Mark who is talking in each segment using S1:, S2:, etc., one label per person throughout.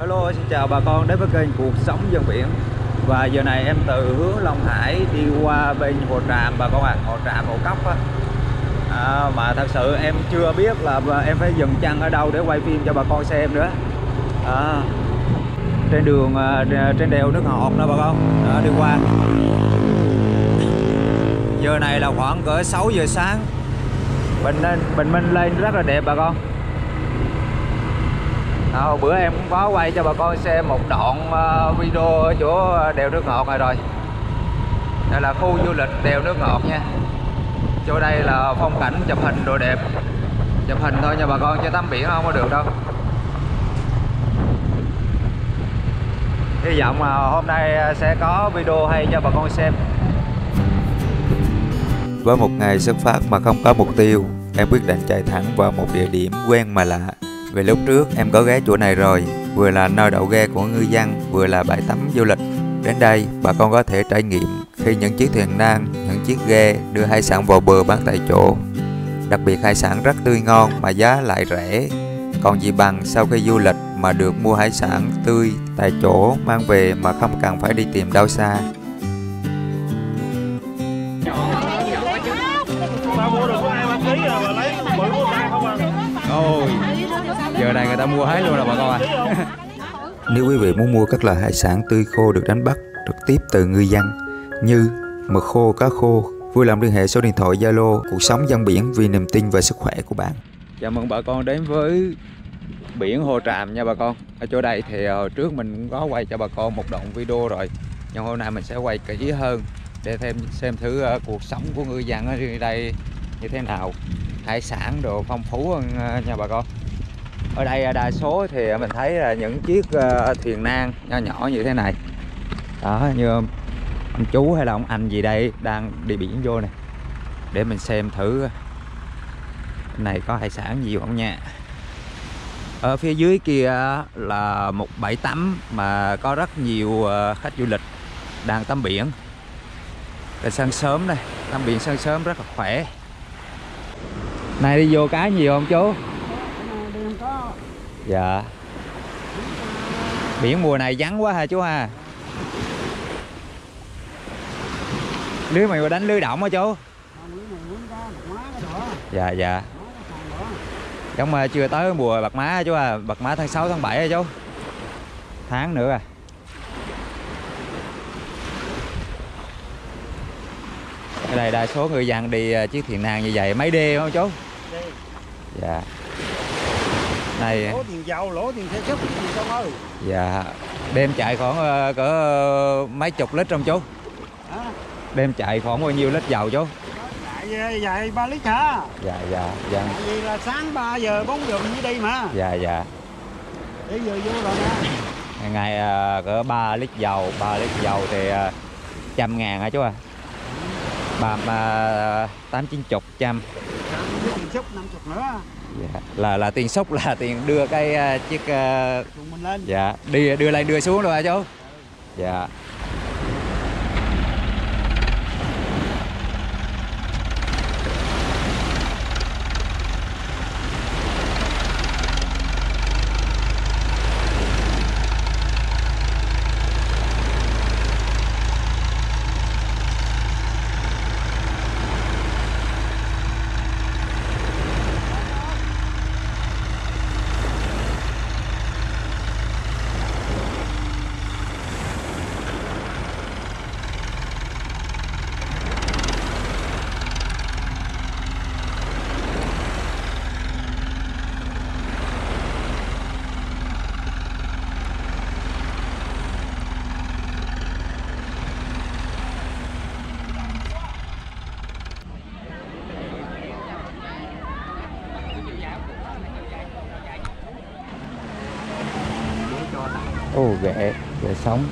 S1: Hello, xin chào bà con đến với kênh Cuộc Sống Dân Biển. Và giờ này em từ hướng Long Hải đi qua bên Hồ Tràm bà con ạ. À, Hồ Tràm, Hồ Cốc á. À, Mà thật sự em chưa biết là em phải dừng chân ở đâu để quay phim cho bà con xem nữa. À, Trên đường, à, trên đèo nước ngọt đó bà con. Đó, đi qua. Giờ này là khoảng cỡ 6 giờ sáng. Bình, bình minh lên rất là đẹp bà con à, bữa em cũng có quay cho bà con xem một đoạn ờ, video ở chỗ đèo nước ngọt này rồi. Đây là khu du lịch đèo nước ngọt nha. Chỗ đây là phong cảnh chụp hình đồ đẹp. Chụp hình thôi nha bà con chứ tắm biển không có được đâu. Hy vọng là hôm nay sẽ có video hay cho bà con xem.
S2: Với một ngày xuất phát mà không có mục tiêu em quyết định chạy thẳng vào một địa điểm quen mà lạ vì lúc trước em có ghé chỗ này rồi, vừa là nơi đậu ghe của ngư dân, vừa là bãi tắm du lịch. Đến đây, bà con có thể trải nghiệm khi những chiếc thuyền nan, những chiếc ghe đưa hải sản vào bờ bán tại chỗ. Đặc biệt hải sản rất tươi ngon mà giá lại rẻ. Còn gì bằng sau khi du lịch mà được mua hải sản tươi tại chỗ mang về mà không cần phải đi tìm đâu xa.
S1: Giờ này người ta mua hết luôn rồi bà con à
S2: Nếu quý vị muốn mua các loại hải sản tươi khô được đánh bắt trực tiếp từ ngư dân như mực khô, cá khô, vui lòng liên hệ số điện thoại Zalo cuộc sống dân biển vì niềm tin và sức khỏe của bạn.
S1: Chào mừng bà con đến với biển Hồ Tràm nha bà con. Ở chỗ đây thì hồi trước mình cũng có quay cho bà con một đoạn video rồi. Nhưng hôm nay mình sẽ quay kỹ hơn để thêm xem thử uh, cuộc sống của ngư dân ở đây như thế nào. Hải sản đồ phong phú hơn uh, nha bà con ở đây à, đa số thì à, mình thấy là những chiếc à, thuyền nan nhỏ nhỏ như thế này. Đó, như ông chú hay là ông anh gì đây đang đi biển vô này để mình xem thử này có hải sản gì không nha. Ở phía dưới kia là một bãi tắm mà có rất nhiều khách du lịch đang tắm biển. Cái sáng sớm đây, tắm biển sáng sớm rất là khỏe. Này đi vô cá nhiều không chú? Dạ. Biển mùa này vắng quá ha chú ha. Lưới mày đánh lưới động hả chú? Dạ dạ. Giống mà chưa tới mùa bạc má chú à bạc má tháng 6 tháng 7 hả chú? Tháng nữa à? Ở đây đa số người dân đi à, chiếc thuyền nàng như vậy mấy đê không chú? Dạ. Này
S3: dầu lỗ tiền xe sức gì không ơi
S1: dạ đêm chạy khoảng uh, cỡ mấy chục lít trong chú Hả? đêm chạy khoảng bao nhiêu lít dầu chú
S3: chạy dài ba lít hả?
S1: Dạ dạ dạ.
S3: Tại vì là sáng 3 giờ 4 giờ mình đi mà.
S1: Dạ dạ.
S3: Để giờ vô rồi nè
S1: ngày ngày uh, cỡ 3 lít dầu 3 lít dầu thì uh, trăm ngàn hả chú à? Ba uh, tám chín chục trăm.
S3: Năm chục nữa
S1: dạ. là là tiền xúc là tiền đưa cái uh, chiếc
S3: uh,
S1: dạ đi đưa lên đưa xuống rồi hả chú? Dạ Ồ ghẹ, ghẹ sống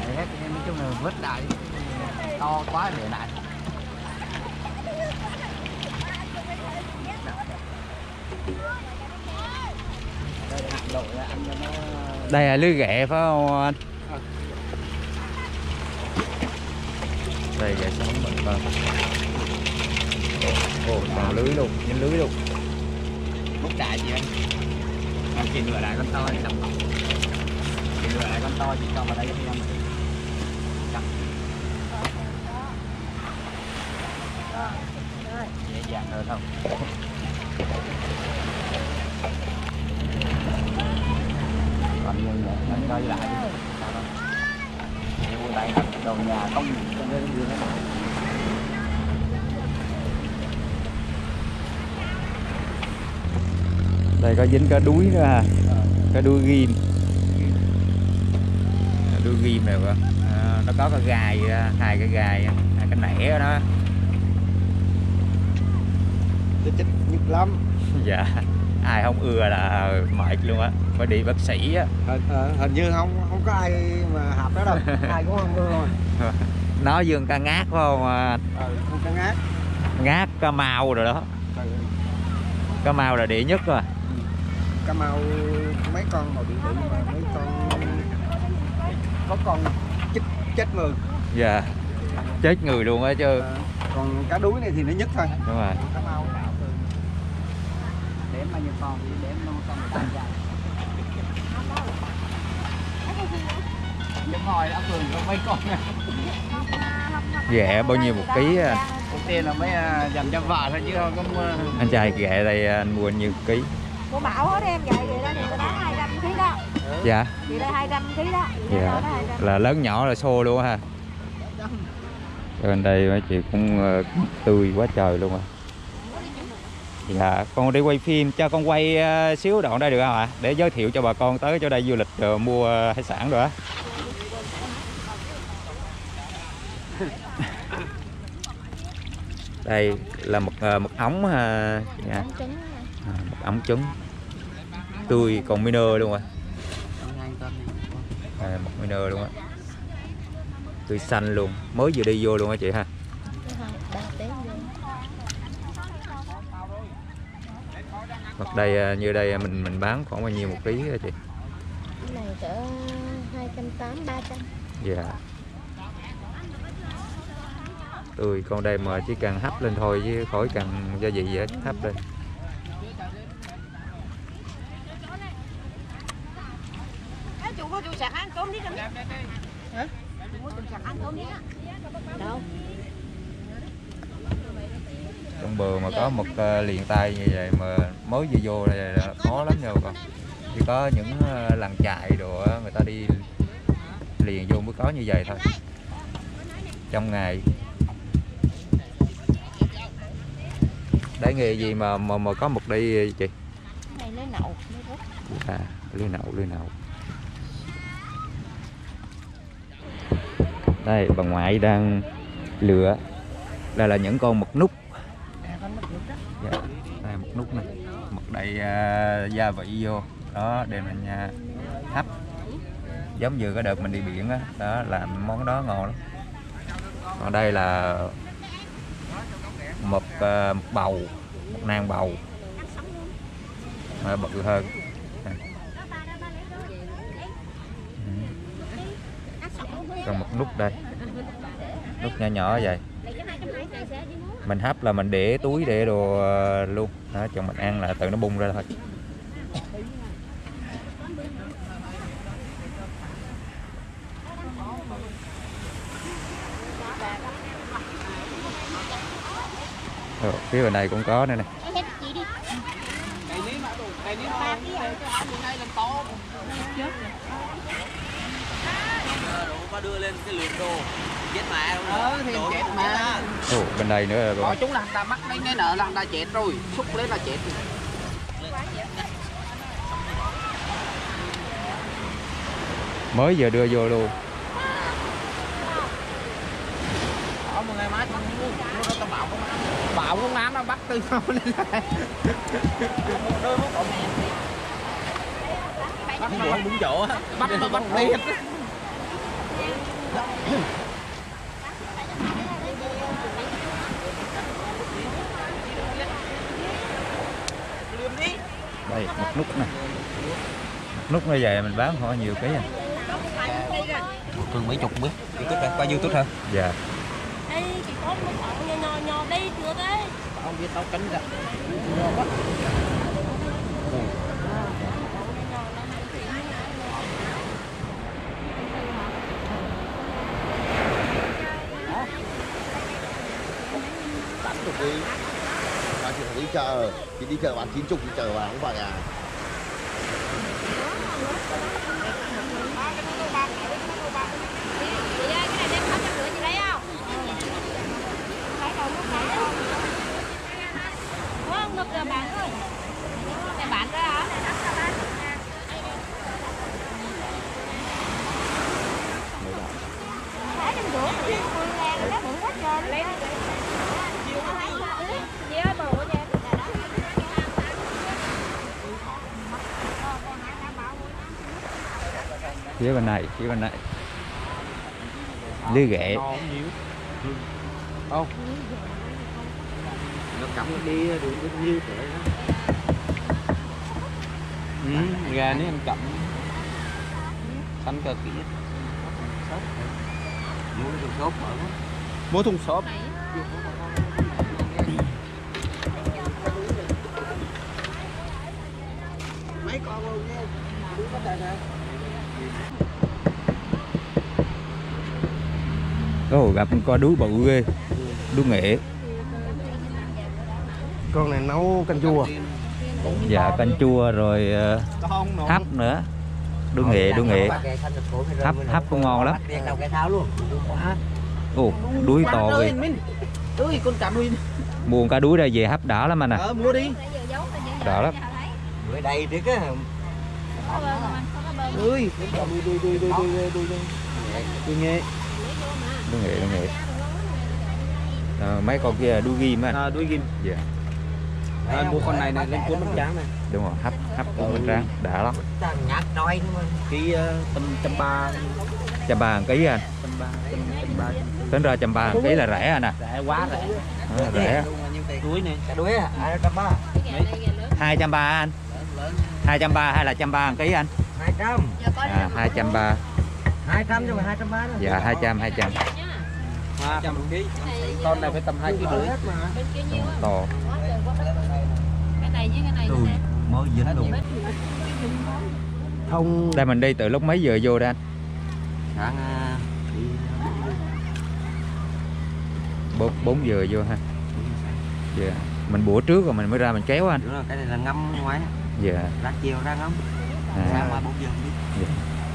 S3: Đấy, nói chung là vứt đại to quá để lại
S1: Đây là lưới ghẹ phải không anh? Đây ghẹ sống mình con Ồ, còn lưới luôn, nhìn lưới luôn
S3: Múc đại gì anh? Rồi chị lựa lại con to đi xong chị lựa lại con to chị cho vào đây cho em chắc dễ dàng hơn không còn như vậy anh coi lại đi. Sao đâu. Chị mua tay đầu nhà không cho nên như thế
S1: đây có dính cá đuối nữa ha. Cá đuôi ghim. Cá đuôi ghim này cơ à, nó có cái gai à, hai cái gai á, hai cái nẻ đó
S3: chích chích nhức lắm.
S1: Dạ ai không ưa là mệt luôn á phải đi bác sĩ á.
S3: Hình, ờ, hình như không không có ai mà hợp đó đâu ai cũng không ưa mà
S1: nó dương ca ngát phải không? À,
S3: ừ, ngát.
S1: ngát ca mau rồi đó.
S3: Ừ,
S1: ca mau là địa nhất rồi
S3: cá mau mấy con màu điện điện mà mấy con có con chết chết người.
S1: Dạ chết người luôn á chứ.
S3: Ờ, còn cá đuối này thì nó nhất thôi.
S1: Đúng rồi.
S3: Cá mau đếm bao nhiêu con thì đếm năm con Giống ngồi đã phường có mấy con
S1: ghẹ bao nhiêu một ký anh?
S3: Đầu tiên là mấy à, dành cho vợ thôi chứ không có
S1: anh trai ghẹ đây anh mua nhiêu ký
S4: của Bảo hết em vậy vậy đó người ta bán 200 kg đó.
S1: Dạ.
S4: Chị đây 200 kg đó chị
S1: Dạ.
S4: đó 200
S1: là lớn nhỏ là xô luôn ha. Bên đây mấy chị cũng ờ, tươi quá trời luôn à. Dạ con đi quay phim cho con quay ờ, xíu đoạn đây được không ạ? Để giới thiệu cho bà con tới chỗ đây du lịch rồi mua hải sản rồi á. Đây là một ờ, mật ống ha. Dạ. Ống trứng. Tươi còn minơ luôn à. À, một minơ luôn á. Tươi xanh luôn. Mới vừa đi vô luôn á chị ha. Hoặc đây à, như đây à, mình mình bán khoảng bao nhiêu một ký hả chị?
S4: Cái này cỡ 280 300
S1: dạ. Tươi con đây mà chỉ cần hấp lên thôi chứ khỏi cần gia vị gì hết hấp lên
S4: Ăn cơm đi hả cơm đi á đâu?
S1: Trong bờ mà có một ờ, liền tay như vậy mà mới vừa vô đây là khó lắm nha bà con. Chỉ có những ờ, làng trại đồ người ta đi liền vô mới có như vậy thôi. Trong ngày. Để nghề gì mà mà, mà có một đi chị?
S4: Này lấy nậu rút
S1: à lưới nậu lưới nậu đây bà ngoại đang lựa. Đây là những con mực nút. Dạ. đây mực nút này. Mực đây à, gia vị vô. Đó đem lên nha hấp giống như cái đợt mình đi biển á. Đó. làm món đó ngon lắm. Còn đây là à, một bầu một nang bầu. À, bự hơn. À. Còn một nút đây nút nhỏ nhỏ vậy. Mình hấp là mình để túi để đồ ờ, luôn. Đó chồng mình ăn là tự nó bung ra thôi. Rồi, phía bên này cũng có nữa nè.
S5: Có đưa lên cái lượt đồ chết mẹ luôn.
S3: Ờ, thì chết mà.
S1: Ồ, bên đây nữa rồi
S3: chúng là người ta bắt lấy cái nợ là người ta chết rồi. Xúc lấy là chết
S1: mới giờ đưa vô luôn.
S3: Ở một ngày mai đó tao bảo an Bảo nó bắt từ sau lên Đôi mốt Bắt nó không đúng chỗ Bắt nó bắt tiền
S1: đây một nút này một nút như vậy mình bán khoảng nhiều ký à.
S5: Một cân mấy chục biết. Youtube đây qua youtube hả?
S1: Dạ.
S4: Đây chỉ có một khoảng nhỏ nhỏ đây chưa đấy
S3: không biết tao cấn ra
S6: chợ. Thì đi chợ bán chín chục thì chợ vào không phải à
S4: Chị ơi, cái này đem hết cho rửa chị lấy không? Lấy đâu muốn lấy đâu. Có không ngực rồi bạn ơi. Này bạn đó hả? Lấy đem rửa, mười ngàn rồi đó, bự quá trời. Lấy đi. Chị ơi, bự quá vậy
S1: phía bên này phía bên này. Lưới ghẹ
S3: không. Nó cắm đi được bao nhiêu vậy đó. Ừ, gà nếu anh cắm. Xanh cờ kỹ.
S5: Mua sốt mở.
S3: Mua thùng xốp. Mấy con luôn nha
S1: Ồ, gặp con đuối bự ghê đuối nghệ
S6: con này nấu canh chua.
S1: Dạ canh chua rồi ờ, hấp nữa. Đuôi nghệ đuôi nghệ hấp hấp cũng ngon lắm. Ồ đuối to
S3: đuôi
S1: mua cá đuối đây về hấp đỏ lắm anh à.
S3: Ờ mua đi.
S1: Đỏ lắm.
S5: Người đây
S3: con cá đuôi đuôi đuôi đuôi đuôi đuôi đuôi đuôi đuôi nghe.
S1: Đuôi nghệ đuôi nghệ Ờ, mấy con kia đuôi ghim á. Anh
S3: à, đuôi ghim.
S1: Dạ.
S3: À, mua con này này lên cuốn bánh tráng này.
S1: Đúng rồi hấp hấp của mình ráng đã lắm.
S5: Nhạt nữa mà
S3: ký uh, tầm trăm ba.
S1: Trăm ba ký anh
S3: trăm ba trăm trăm ba.
S1: Tính ra trăm ba ký là rẻ anh à
S3: rẻ quá rẻ.
S1: Ờ, rẻ.
S3: Đuôi này.
S5: Đuối à hai trăm ba
S1: hai trăm ba anh hai trăm ba hay là trăm ba ký anh?
S5: Hai trăm.
S1: À hai trăm ba.
S5: Hai trăm nhưng mà hai trăm ba đó.
S1: Dạ hai trăm hai trăm.
S3: Hai trăm ký. Con này phải tầm hai ký rưỡi.
S1: to
S4: Cái này với cái này
S5: Ui, mới dính luôn.
S6: thông.
S1: Đây mình đi từ lúc mấy giờ vô đây anh?
S5: Sáng đi
S1: bốn bốn giờ vô ha. Dạ. Mình bủa trước rồi mình mới ra mình kéo anh.
S5: Đúng rồi cái này là ngâm ngoài
S1: dạ.
S5: Lát chiều ra ngâm
S1: à.
S5: sáng mai bốn giờ đi.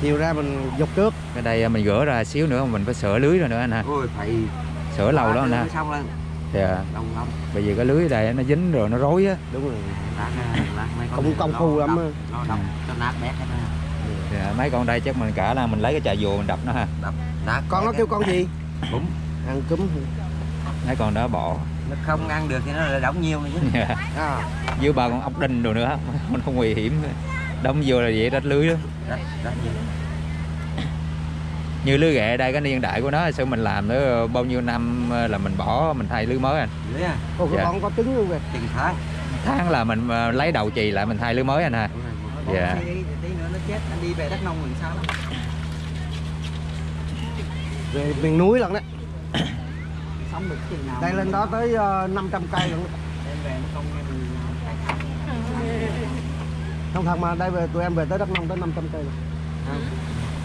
S6: Chiều ra mình dục trước.
S1: Cái đây mình gỡ ra xíu nữa mình phải sửa lưới rồi nữa anh ha.
S5: Ôi phải
S1: sửa lâu đó anh ha.
S5: xong lên.
S1: Dạ.
S5: Đông lắm
S1: bây giờ cái lưới đây nó dính rồi nó rối á.
S6: Đúng rồi.
S5: Lát à, lát mấy con
S6: Không công
S5: lo
S6: phu lắm á.
S5: đập cho nát bét hết á.
S1: dạ, mấy con đây chắc mình cả là mình lấy cái chà dùa mình đập nó ha.
S5: Đập nát
S6: con nó kêu con gì?
S5: Bún.
S6: ăn cúm.
S1: Mấy con đó bỏ
S5: không ăn được thì nó là đóng nhiều nữa chứ
S6: à.
S1: Với ba con ốc đinh rồi nữa mình không nguy hiểm. Đóng vô là vậy rách lưới đó
S5: rất nhiều.
S1: Như lưới ghẹ đây cái niên đại của nó sao mình làm nữa bao nhiêu năm là mình bỏ mình thay lưới mới anh?
S5: Dưới à?
S6: Ồ,
S1: Dạ.
S6: con có trứng luôn kìa.
S5: Từng tháng.
S1: Tháng là mình ờ, lấy đầu chì lại mình thay lưới mới anh ha.
S5: Rồi,
S1: Dạ.
S5: tí nữa nó chết anh đi về đắk nông mình sao
S6: về miền núi lận đấy
S5: sống được chừng nào?
S6: Đây lên đó tới uh, 500 cây lận
S5: em về nó không nghe mình
S6: không thật mà đây về tụi em về tới Đắk Nông tới 500 cây rồi.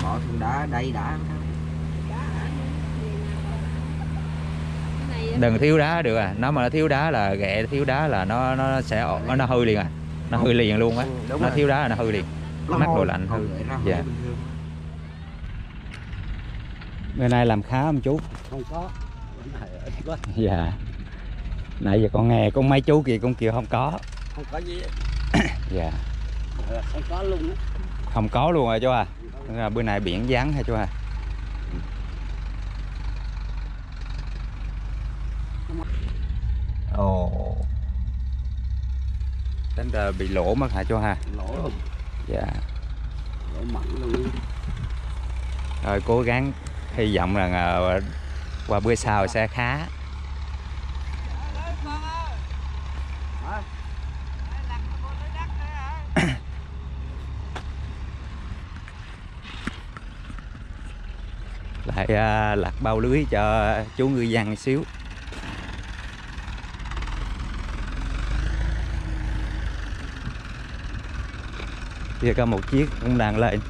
S5: bỏ thùng đá đây đã
S1: đừng thiếu đá được à. Nó mà nó thiếu đá là ghẹ thiếu đá là nó nó sẽ nó, nó hư liền à. Nó hư liền luôn á.
S6: Ừ,
S1: nó
S6: rồi.
S1: thiếu đá là nó hư liền.
S6: Nó
S1: mắc đồ lạnh hư. Dạ. bên này làm khá không chú.
S6: Không có
S1: dạ. Nãy giờ con nghe con mấy chú kia con kêu không có.
S6: Không có gì.
S1: Dạ.
S6: Không có luôn
S1: không có luôn rồi chú à? Là bữa nay biển vắng hả chú à? Ồ. Tính ra bị lỗ mất hả chú ha?
S6: Lỗ luôn.
S1: Dạ.
S6: Lỗ mặn luôn
S1: rồi cố gắng hy vọng rằng và bữa sau sẽ khá. Lại à, lặt bao lưới cho chú ngư dân xíu. Kia có một chiếc cũng đang lên.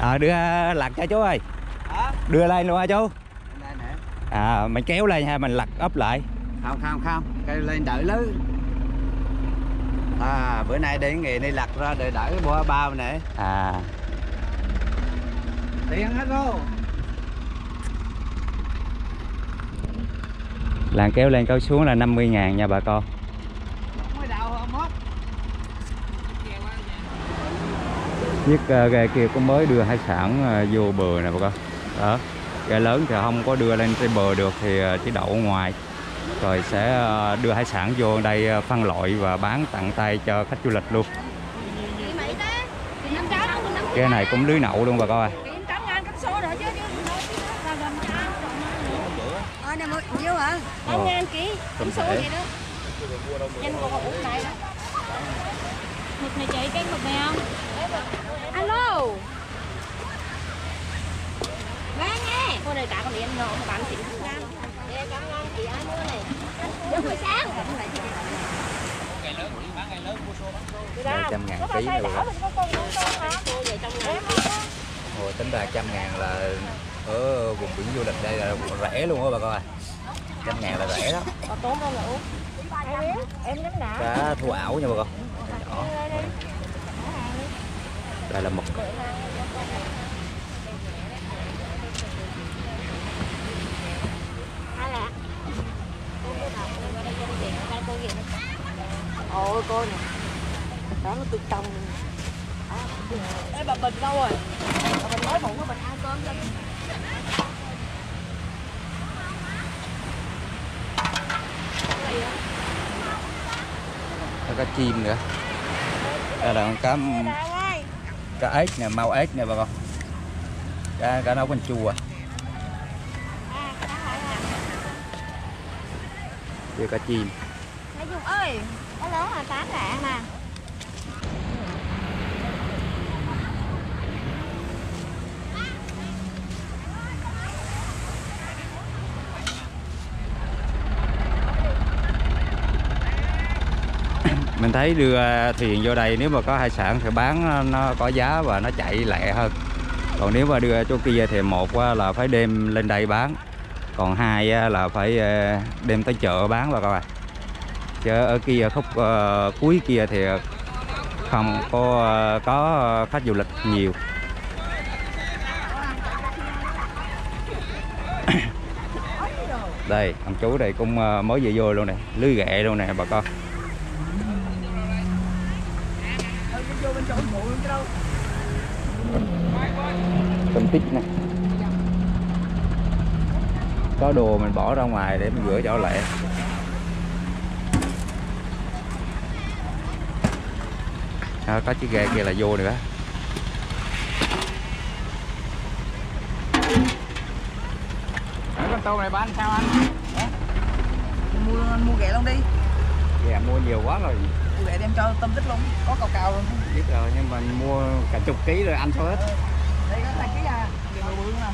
S1: À, đưa lặt cho chú ơi đưa lên luôn hả chú?
S5: Nè
S1: à mình kéo lên hay mình lặt ấp lại.
S3: Không không không. Cái lên đợi lớn à bữa nay để nghề đi lặt ra để đợi bộ bao này
S1: à.
S3: Tiền hết rồi
S1: làng kéo lên kéo xuống là 50 ngàn nha bà con. Chiếc ghe kia cũng mới đưa hải sản ờ, vô bờ nè bà con đó ghe lớn thì không có đưa lên trên bờ được thì ờ, chỉ đậu ở ngoài rồi sẽ ờ, đưa hải sản vô đây ờ, phân loại và bán tặng tay cho khách du lịch luôn ghe này cũng lưới nậu luôn bà?
S4: Ờ một nhiêu hả? Tám ngàn ký. Cánh số vậy đó. Nhanh còn một út này đó. Mực này chị, cái mực này không? Alo. Vâng nghe. Cô này cả con điện mà bạn xịn không ngàn. Dạ cảm ơn chị ai mua này. Đúng buổi sáng.
S1: Đây, trăm ngàn ký này bà con Ồ, tính ra trăm ngàn là ở vùng biển du lịch đây là rẻ luôn á bà con ơi trăm ngàn là rẻ đó
S4: tốn đâu. Em nếm nạ.
S1: cá thu ảo nha bà con nhỏ đây là mực
S4: Ôi cô nè. Đó nó tụt tông. Ê bà Bình đâu rồi? Bà Bình nói phụ bà Bình ăn cơm cho.
S1: có cá chim nữa đây là con cá cá ếch nè mau ếch nè bà con cá cá nấu canh chua chưa cá chim
S4: Dung ơi. Có lớn là tám lạ mà.
S1: mình thấy đưa thuyền vô đây nếu mà có hải sản thì bán nó có giá và nó chạy lẹ hơn còn nếu mà đưa chỗ kia thì một á là phải đem lên đây bán còn hai á là phải ờ, đem tới chợ bán bà con à chứ ở kia khúc uh, cuối kia thì không có uh, có khách du lịch nhiều. Đây ông chú đây cũng uh, mới về vô luôn nè lưới ghẹ luôn nè bà con. Tôm tích nè. Có đồ mình bỏ ra ngoài để mình rửa cho lại. À, có chiếc ghe kia là vô nữa
S6: Ở con tôm này bán sao anh? Mua mua ghẹ luôn đi.
S1: ghe mua nhiều quá rồi
S6: Mua ghẹ đem cho tôm tích luôn. Có cào cào luôn.
S1: biết rồi nhưng mà mua cả chục ký rồi ăn thôi hết
S6: Đây có hai ký à. Ghẹ bự bự luôn nè.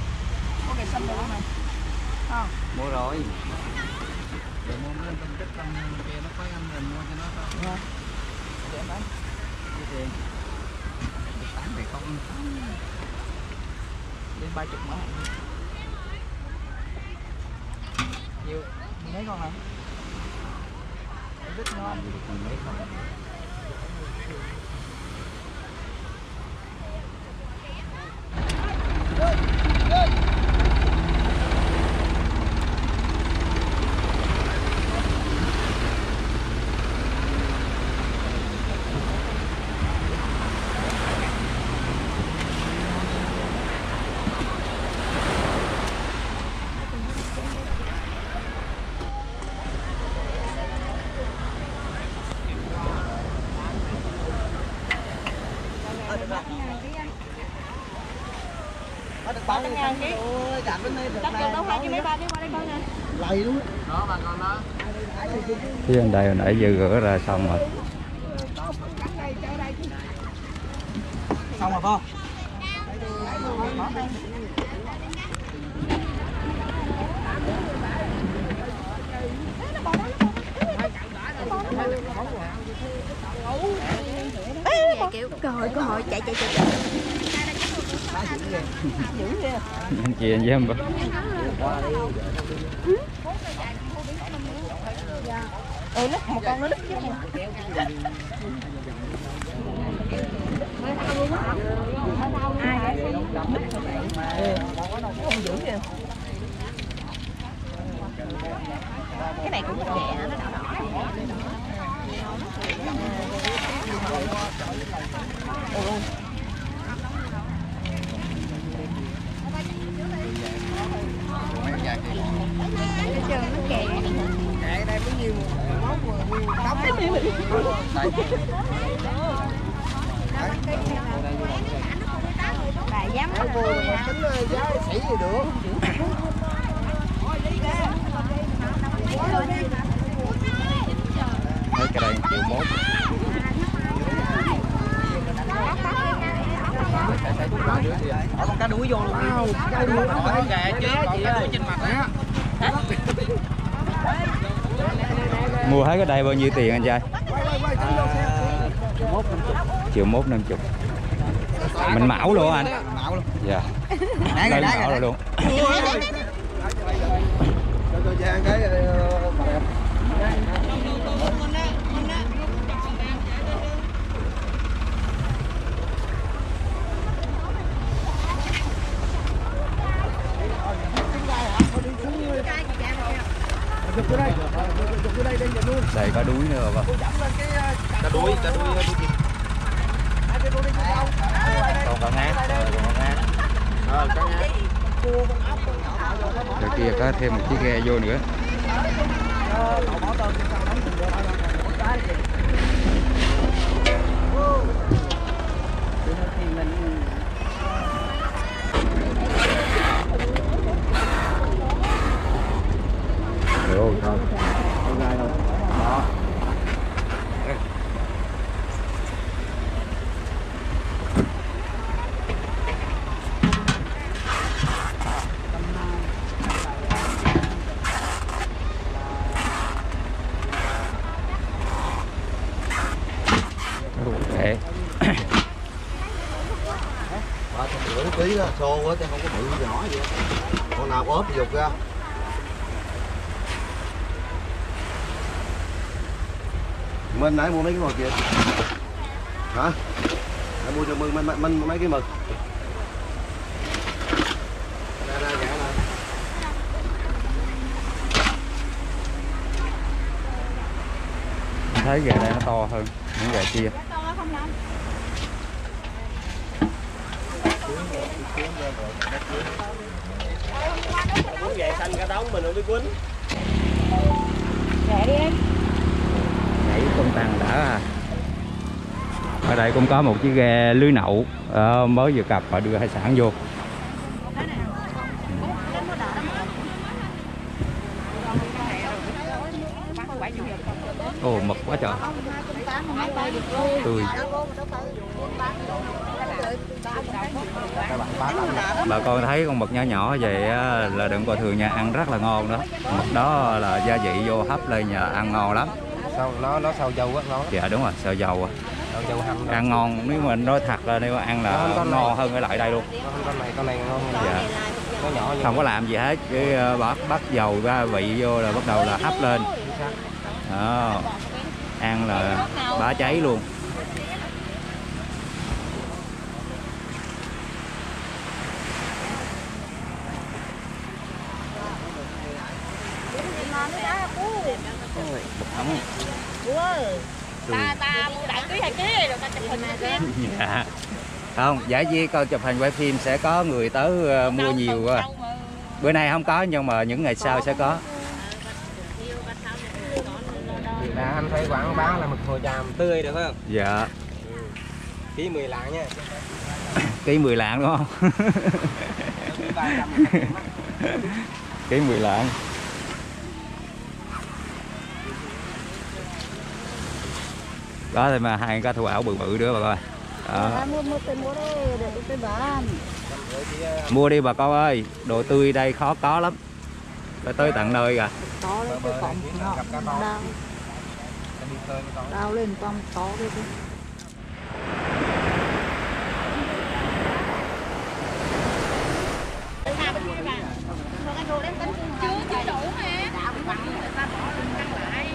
S6: Có ghẹ xanh bự luôn nè. Không.
S1: mua rồi
S6: Để mua mua tôm tích tôm kia nó có ăn mình mua cho nó thôi. Để bán. Cái tiền. Tám thì không. Đến ba chục mã. Nhiều. Mấy con hả? Rất ngon.
S1: mấy con
S6: Ở được bán ngàn ký. Ôi, chạm bên đây được
S4: Tắt được đâu hai cái mấy ba cái qua đây con nè.
S6: lầy luôn. Đó bà con đó
S1: phía bên đây hồi nãy giờ rửa ra xong rồi.
S6: Xong rồi không?
S4: kiểu cơ hội cơ hội chạy chạy chạy chạy.
S1: Anh chị anh với em
S4: ừ nó một con nó đứt chứ ai vậy? Không giữ kìa cái này cũng nhẹ, nó đỏ đỏ. Ừ. Nó trơn nó kè
S3: Kệ đây có nhiều món
S4: bà dám
S3: cô mà tính giá sĩ gì được
S1: thấy cái đây triệu mốt
S5: Ở cá đuối vô luôn.
S3: Cái đuôi nó phải
S5: chứ, còn cá đuối trên mặt á
S1: mua hết cái đây bao nhiêu tiền anh trai? Triệu mốt năm chục. Mình mão luôn anh. Dạ.
S3: Đá
S1: mão rồi. luôn.
S3: Cho cho Giang cái ờ, bẹp. Chụp vô đây, chụp vô đây
S1: đây có đuối nữa
S3: ờ,
S5: Cá đuối, cá đuối, cá
S1: còn có ngát rồi còn có ngát.
S5: Ờ, cá ngát.
S1: rồi kia có thêm một chiếc ghe vô nữa. Rồi, thôi. Để
S7: Ba trăm rưỡi ký đó, xô quá chứ không có bự nói gì hết. Con nào có ốp dục ra. Minh nãy mua mấy cái mực kìa. Hả? Nãy mua cho Minh, Minh, Minh mấy cái mực.
S1: Thấy ghe đây nó to hơn những ghe kia
S5: Gà xanh cá đóng mình không biết quýnh.
S4: Rẻ đi em
S1: nhảy tăng đã à ở đây cũng có một chiếc ghe lưới nậu ờ, mới vừa cập và đưa hải sản vô ồ mực quá trời tươi bà con thấy con mực nhỏ nhỏ vậy là đừng coi thường nha ăn rất là ngon đó. Mực đó là gia vị vô hấp lên nhà ăn ngon lắm.
S5: Sao nó nó sao dâu á, ngon.
S1: dạ đúng rồi xào dầu à.
S5: Sao hầm.
S1: ăn ngon nếu mà nói thật là nếu mà ăn
S5: Nó
S1: là
S5: có
S1: ngon
S5: này.
S1: hơn ở lại đây luôn.
S5: Con này con này ngon
S1: dạ.
S5: Nó nhỏ
S1: không có làm gì hết cái ờ, bắt bắt dầu ra vị vô là bắt đầu là hấp lên. Đó. Ăn là bá cháy luôn Ống.
S4: ta ta mua đại ký hai ký rồi ta chụp hình phim
S1: dạ không giải viên coi chụp hình quay phim sẽ có người tới ờ, mua nhiều quá. bữa nay không có nhưng mà những ngày sau sẽ có.
S5: Là anh phải quảng bá là mực hồ tràm tươi được không?
S1: dạ.
S5: Ký 10 lạng nha.
S1: ký 10 lạng đúng không?
S5: Ký 300
S1: ký 10 lạng đó thì mà hai cái thu ảo bự bự nữa bà coi. Đó.
S4: mua
S1: đi bà con ơi. Đồ tươi đây khó có lắm. Phải tới tận nơi kìa
S4: to lên cái phòng nó
S5: gặp cá to.
S4: đào
S5: Đi khơi cái to.
S4: đào lên con to cái cái chưa chưa đủ mà người ta bỏ lên căng lại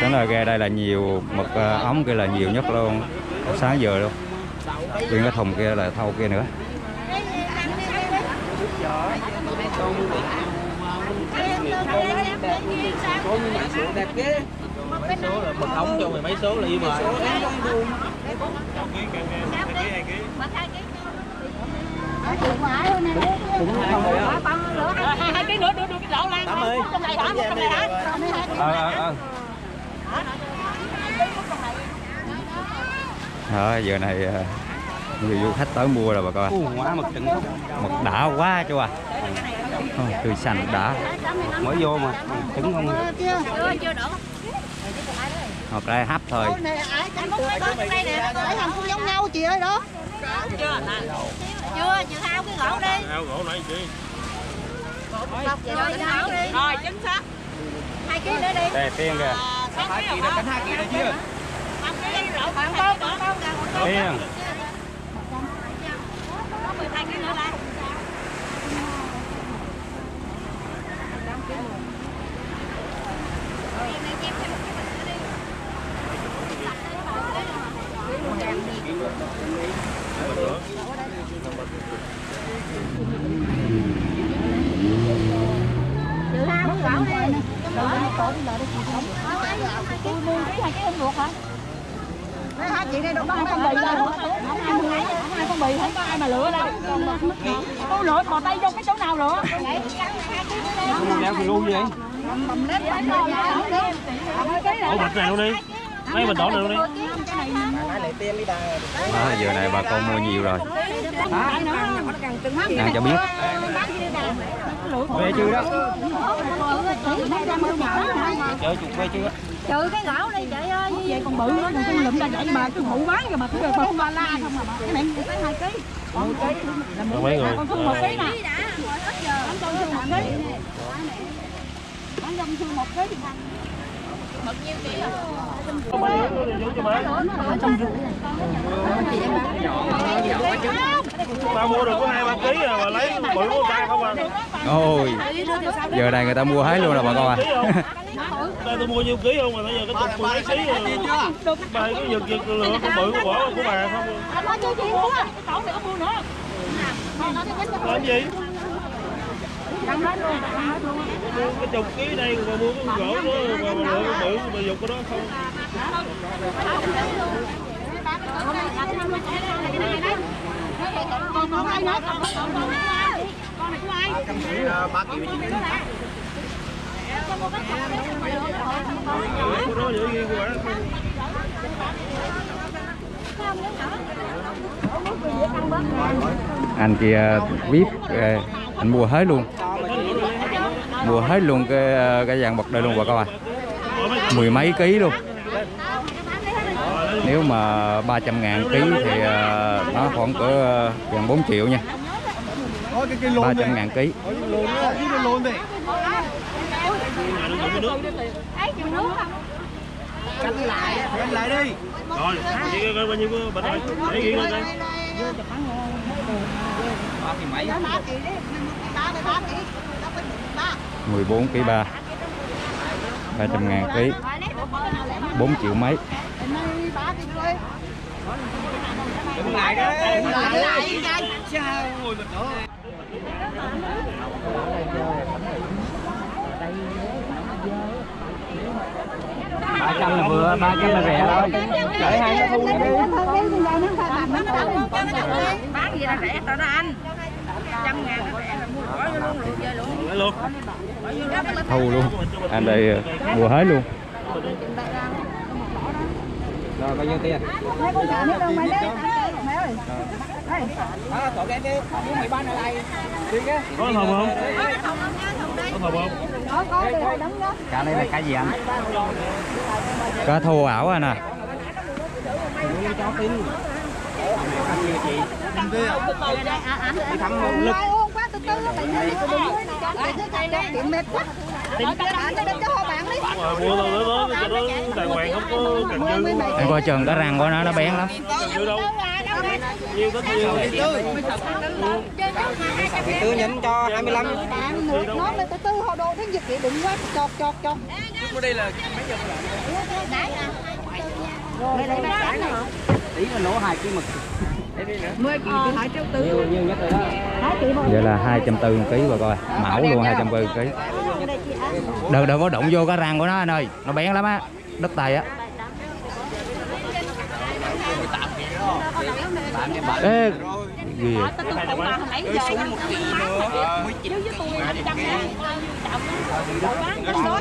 S1: Tính là ghe đây là nhiều mực ờ, ống kia là nhiều nhất luôn. Sáng giờ luôn. Riêng cái thùng kia là thau kia nữa.
S3: Mấy số là mật ống cho mười mấy số là mà
S4: hai ký nữa đưa đưa cái lỗ lan trong này đã trong này đã
S3: ờ ờ ờ
S1: đó giờ này ờ, người du khách tới mua rồi bà con
S3: quá mực trứng
S1: mực đã quá chú à. Ôi, tươi xanh đã.
S3: Mới vô mà trứng không.
S4: Chưa chưa đủ
S1: hoặc đây hấp thôi
S4: không giống nhau chị ơi đó. Chưa chưa chưa thao cái gỗ đi.
S7: Ao gỗ nãy chị.
S4: rồi thao chính xác. Hai ký nữa đi.
S1: Đây tiên kìa.
S3: Hai kỳ là cánh hai là chưa
S4: cái lỗ khoảng bao khoảng bao gần một tô.
S1: tiên
S4: Có 12 ký nữa lại. Tự hao cái gỗ đi. Tôi mua cái hai cái không ruột hả? hai chị đây đâu có hai con bì đâu hai con bì không có ai mà lựa đâu tôi lựa thò tay vô cái chỗ nào lựa
S7: Leo thì luôn vậy. Ủa bịch này luôn đi. Mấy mình đổ này luôn đi.
S1: đó giờ này bà con mua nhiều rồi. Ăn cho biết.
S3: Về chưa đó? Chơi chục về chưa?
S4: Trừ cái gỗ đi chị ơi. Như vậy còn bự nữa đừng con lụm ra vậy. Mà cứ hụ bán rồi mà cứ không ba la không mà cái này tới hai ký. Còn ký.
S7: Rồi mấy người.
S4: còn thương một ký nè con thương một ký bán dông thương một ký thì bằng mực nhiêu ký
S7: Ba mua được có hai ba ký à mà lấy bự của ta không à.
S1: ôi giờ này người ta mua hết luôn rồi bà con à?
S7: Đây tôi mua nhiêu ký không mà bây giờ cái chục mười mấy ký rồi. Bà cái giật giật lựa con bự của quả của bà không. à.
S4: nói chị mua cái tổ này có mua
S7: cái chục ký đây mà mua cái gỗ nữa mà mà lựa cái bự bà dục cái đó không.
S4: còn còn ai nữa còn còn còn ai con này của ai
S3: ba kỳ chị
S1: anh kia vip ờ, anh mua hết luôn mua hết luôn cái cái dàn bậc đây luôn bà con à mười mấy ký luôn nếu mà 300 ngàn ký thì nó khoảng cỡ gần 4 triệu nha 300 ngàn ký
S6: Có cái lôn đó, cái lôn này.
S4: ấy không
S6: Canh lại, canh lại đi.
S7: Rồi, chị coi bao nhiêu cái rồi. Để ghi lên đây.
S3: ba kỳ mấy
S1: 14 ký 3 300 ngàn ký. 4 triệu mấy.
S3: ba trăm là vừa ba trăm là rẻ thôi. Chở hai nó thu đi
S4: bán gì là rẻ tao đó anh trăm ngàn nó rẻ là mua bỏ vô luôn lượt về luôn.
S7: Lấy luôn.
S1: thâu luôn. Anh đây ờ, mua hết luôn.
S3: Rồi bao nhiêu tiền? Đó tội cái cái muốn mày bán ở đây đi. Cái.
S7: Có thòng không? Có thòng không?
S3: cả đây là cái gì anh?
S1: Cá thô ảo anh à
S3: cho như chị đi thăm lực
S4: tư nó bệnh nó cũng đúng cho cái cái cái tiệm mệt quá tiệm cái bạn cho cho họ bạn đi
S7: Rồi mua đâu nữa đó cho không có cần dư.
S1: em coi chừng cái răng của nó nó bén lắm
S7: Dư đâu? Nhiêu
S3: tư nhấn cho 25
S4: bạn nước nó lên từ từ họ đồ thế dịch kỹ đụng quá chọt chọt chọt
S3: đây là
S4: rồi lấy bác trả nữa
S3: tí là nổ hai cái mực
S1: vậy là hai trăm tư ký bà coi mẫu luôn hai trăm tư ký đừng đừng có đụng vô cái răng của nó anh ơi nó bén lắm á đứt tay á ê
S4: tôi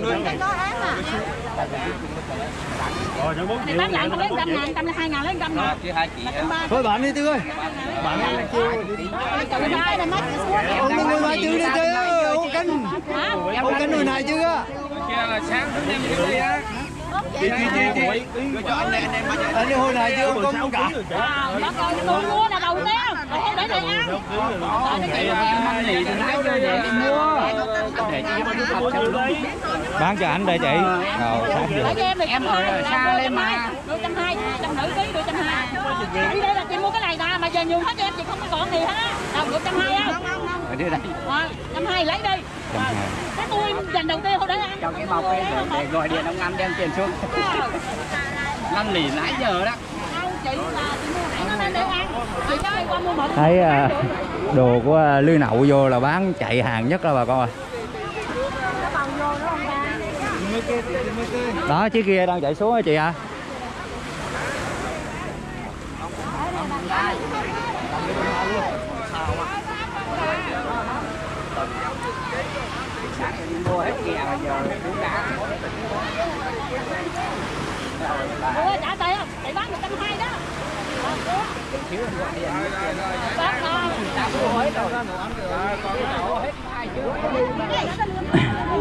S4: tôi mà chứ ngàn bán đó cái đó án
S7: Rồi cho 4
S4: thì
S7: triệu.
S4: bán lại không lấy trăm ngàn trăm là hai ngàn lấy trăm ngàn
S6: Thôi bạn đi Tư ơi. Bạn đi kêu.
S4: là mấy chị xuống
S6: Ông đi ngồi ngoài Tư đi chơi. Ông canh. Ông canh nồi này chưa?
S3: kia là sáng thứ năm kia đi á chị chị chị cho anh em anh em
S6: Anh đi hồi này chưa? Ông không cả.
S4: À, bác ơi, tôi mua đầu tiên, không để ăn.
S3: để đi mua để chị bao nhiêu
S7: Mua
S3: thật
S7: nhiêu đấy?
S1: bán cho anh đây chị rồi được
S4: em em ở xa lên mà. Đôi trăm hai, trăm nữ ký, đôi trăm hai. Đi đây là chị mua cái này ra, mà giờ nhường hết cho em, chị không có còn gì hết á. Đâu, đôi trăm hai á.
S3: ở đây đây
S4: Ờ, trăm hai lấy đi. Cái tôi dành đầu tiên không để ăn.
S3: cho cái bọc ấy để, gọi điện ông ăn đem tiền xuống năn nỉ nãy giờ đó
S4: Đâu, chị là chị mua nãy
S1: thấy à, đồ của à, lưới nậu vô là bán chạy hàng nhất đó bà con à đó chiếc kia đang chạy xuống á chị à
S3: mua hết kìa giờ uống đá
S4: Ủa, trả tiền không? Chị bán một trăm hai đó. Bác ơi.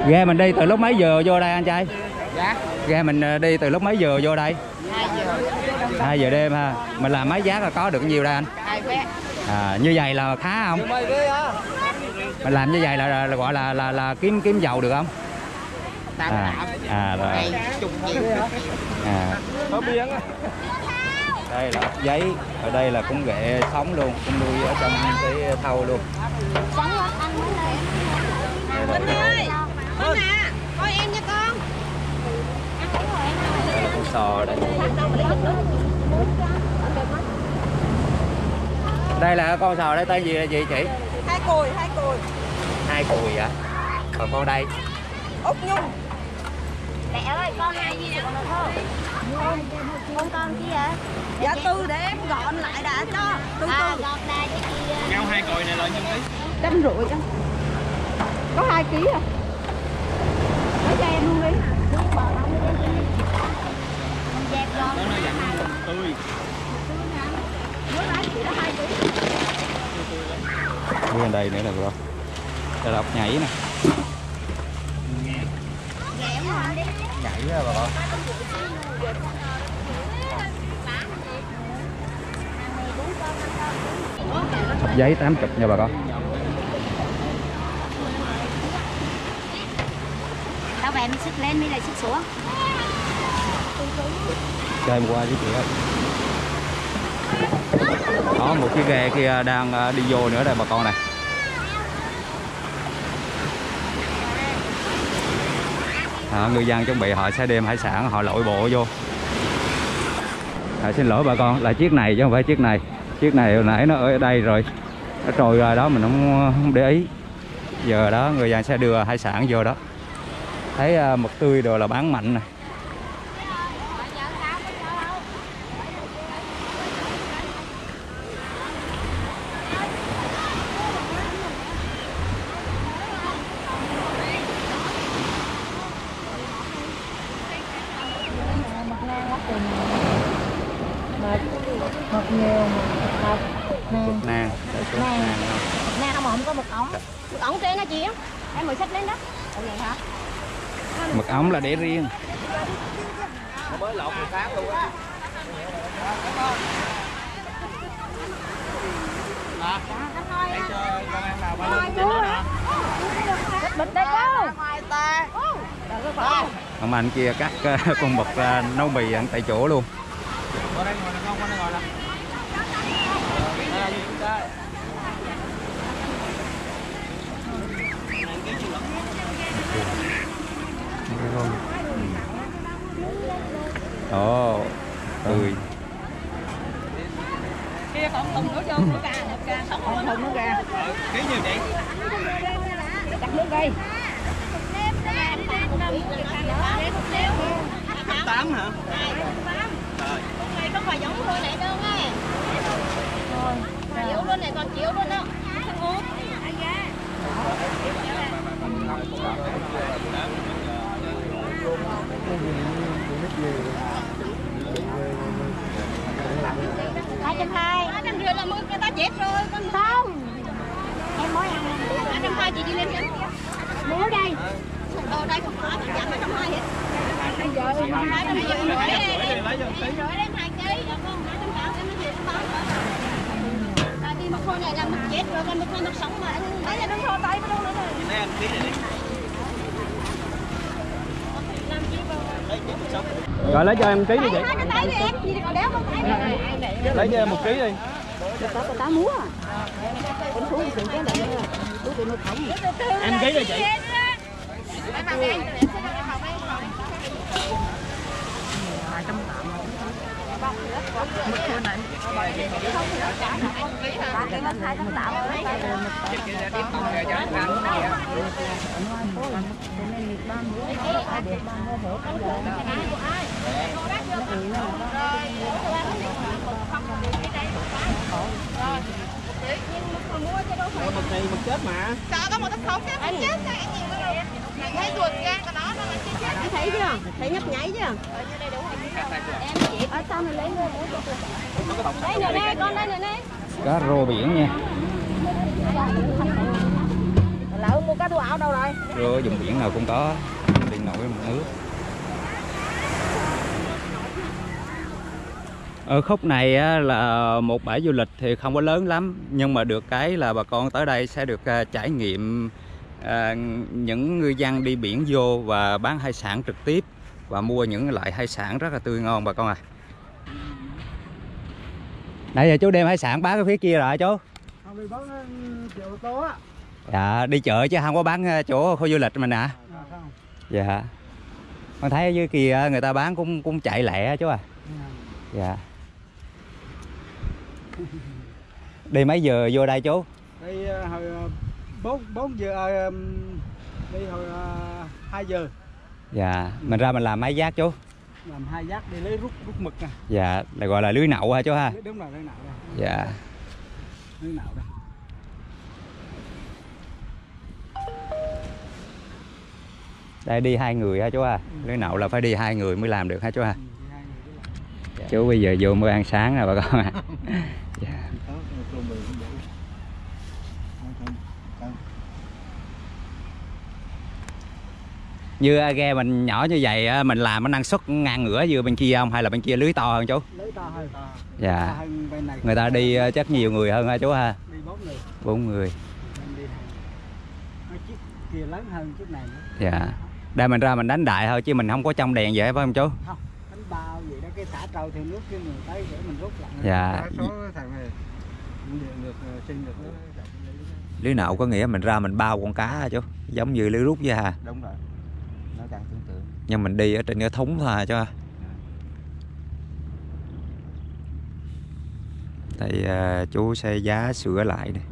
S1: ghe mình đi từ lúc mấy giờ vô đây anh trai?
S3: Dạ.
S1: Ghe mình à, đi từ lúc mấy giờ vô đây?
S3: Hai giờ.
S1: 2 giờ đêm ha. Mình làm mấy giá là có được nhiêu đây anh? À, như vậy là khá không? Mình làm như vậy là, là, là gọi là là là kiếm kiếm dầu được không? À, à
S3: triệu
S1: à. Đây là ốc giấy ở đây là cũng ghẹ sống luôn cũng nuôi ở trong cái thau luôn.
S4: Minh ơi, con à, coi em nha con.
S1: đây là con sò đây đây là con sò đây tên gì là gì chị
S4: Hai cùi, hai cùi.
S1: hai cùi ạ còn con đây
S4: Út Nhung. Mẹ ơi, con này gì vậy? Con con kia hả? Dạ tư để em gọn lại đã cho. Tư à, tư. gọt lại cái kia.
S3: nhau hai còi này là nhiêu ký
S4: Trăm rưỡi cho. Có hai ký à? Lấy cho em luôn đi. Dẹp gọn.
S3: tươi
S4: Nước lái chỉ có hai ký.
S1: bên đây nữa nè bro đây là ốc nhảy nè
S4: Dẹp mà đi.
S1: Nhảy á bà con. Giấy 80 nha bà con.
S4: Tao về mình xích lên mới lại xích xuống.
S1: cho em qua với chị ơi đó một chiếc ghe kia đang ờ, đi vô nữa đây bà con này à, người dân chuẩn bị họ sẽ đem hải sản họ lội bộ vô. À, xin lỗi bà con là chiếc này chứ không phải chiếc này. Chiếc này hồi nãy nó ở đây rồi. Nó trôi ra đó mình không, không để ý. Giờ đó người dân sẽ đưa hải sản vô đó. Thấy à, mực tươi đồ là bán mạnh này
S4: rồi
S1: mệt nhiều mệt nè
S4: nè
S1: nè không
S4: mà không có mực ống mực ống kia đó chị em mới sách lên đó Ủa vậy hả
S1: mật ống là để riêng
S3: mới lột 18 luôn á À, đây cô. Đừng
S4: có bỏ
S1: tại anh kia cắt ờ, con bực ờ, nấu mì qua tại chỗ luôn ồ, tươi
S4: kia còn thùng nữa vô nữa ra ra sống thùng nước ra
S3: Ký nhiều chị?
S4: đặt nước đi
S3: Tám hả?
S4: Con này không phải giống thôi này đâu nghe Chịu luôn này còn chịu luôn đó hai trăm hai hai trăm rưỡi là mực người ta chết rồi con không em mới ăn hai trăm hai chị đi lên mua đây ờ đây không có chị dặn hai trăm hai hết bây giờ rưỡi rưỡi đây rưỡi lên hai ký dạ con hai trăm tám em nói gì cũng bán tại vì mực khô này là mực chết rồi còn mực này mực sống mà lấy ra đừng thò tay vào đâu nữa rồi
S3: Đây anh ký này Rồi lấy cho em ký đi chị.
S4: hai cái tay đi em gì còn đéo không tay
S3: Lấy cho em một ký đi.
S4: này nó
S3: Em ký đi chị. Mực này một chết mà.
S4: Sợ có một tấm không chết anh chết này thấy ruột gan của nó nó chết chết thấy chưa? Thấy nhấp nháy chưa? Ở sau này lấy đây nè đây con đây nè đây.
S1: Cá rô biển nha.
S4: Lỡ mua cá đu ảo đâu rồi?
S1: Rô vùng biển nào cũng có điện nổi một nước. Ở khúc này á, là một bãi du lịch thì không có lớn lắm nhưng mà được cái là bà con tới đây sẽ được à, trải nghiệm à, những ngư dân đi biển vô và bán hải sản trực tiếp và mua những loại hải sản rất là tươi ngon bà con à. Nãy giờ chú đem hải sản bán cái phía kia rồi chú.
S6: Không đi bán chợ ô tô á.
S1: dạ đi chợ chứ không có bán à, chỗ khu du lịch mình à dạ. Con thấy ở dưới kia người ta bán cũng cũng chạy lẹ chú à. Dạ. Đi mấy giờ vô đây chú?
S6: Đi ờ, hồi ờ, bốn bốn giờ ờ, đi hồi ờ, hai giờ
S1: dạ mình ra mình làm mấy giác chú
S6: làm hai giác đi lấy rút rút mực nè.
S1: dạ là gọi là lưới nậu hả chú ha
S6: Đúng rồi đây nạo đây.
S1: dạ
S6: Đây nạo đây.
S1: đây đi hai người hả chú ha lưới nậu là phải đi hai người mới làm được hả chú ha
S6: Ừ, làm.
S1: chú bây giờ vô mới ăn sáng nè bà con à dạ.
S6: Có một con bự cũng đủ. Không, không, không.
S1: Như à, ghe mình nhỏ như vậy á, mình làm nó năng suất ngang ngửa như bên kia không hay là bên kia lưới to hơn chú
S6: Lấy to hơn. To
S1: dạ
S6: hơn bên này.
S1: người ta đi à, chắc nhiều người hơn hả chú ha
S6: đi bốn người.
S1: bốn người
S6: Bên đi hai. Cái chiếc kia lớn hơn chiếc này nữa.
S1: dạ đây mình ra mình đánh đại thôi chứ mình không có trong đèn vậy phải không chú
S6: Không, đánh bao vậy đó cái thả trâu thì nước kia mình tới để mình rút lại.
S1: Dạ.
S6: Số thằng này được, được sinh được nó
S1: lưới nậu có nghĩa mình ra mình bao con cá hả chú giống như lưới rút vậy ha
S6: đúng rồi nó càng tương tự.
S1: Nhưng mình đi ở trên cái thúng thôi ha đây à, chú sẽ giá sửa lại này.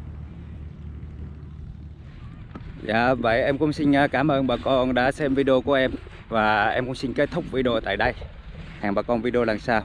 S1: Dạ vậy em cũng xin à, cảm ơn bà con đã xem video của em. Và em cũng xin kết thúc video tại đây. Hẹn bà con video lần sau